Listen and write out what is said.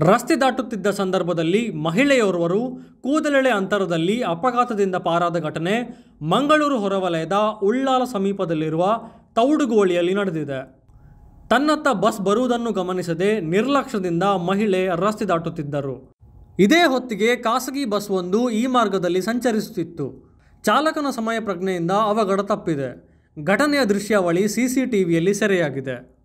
ರಸ್ತೆ ದಾಟುತ್ತಿದ್ದ ಸಂದರ್ಭದಲ್ಲಿ ಮಹಿಳೆಯೋರ್ವರು ಕೂದಲೆಳೆ ಅಂತರದಲ್ಲಿ ಅಪಘಾತದಿಂದ ಪಾರಾದ ಘಟನೆ ಮಂಗಳೂರು ಹೊರವಲಯದ ಉಳ್ಳಾಲ ಸಮೀಪದಲ್ಲಿರುವ ತೌಡುಗೋಳಿಯಲ್ಲಿ ನಡೆದಿದೆ. ತನ್ನತ್ತ ಬಸ್ ಬರುವುದನ್ನು ಗಮನಿಸದೆ ನಿರ್ಲಕ್ಷ್ಯದಿಂದ ಮಹಿಳೆ ರಸ್ತೆ ದಾಟುತ್ತಿದ್ದರು. ಇದೇ ಹೊತ್ತಿಗೆ ಖಾಸಗಿ ಬಸ್ ಒಂದು ಈ ಮಾರ್ಗದಲ್ಲಿ ಸಂಚರಿಸುತ್ತಿತ್ತು. ಚಾಲಕನ ಸಮಯ ಪ್ರಜ್ಞೆಯಿಂದ ಅವಘಡ ತಪ್ಪಿದೆ. ಘಟನೆಯ ದೃಶ್ಯಾವಳಿ ಸಿಸಿಟಿವಿಯಲ್ಲಿ ಸೆರೆಯಾಗಿದೆ.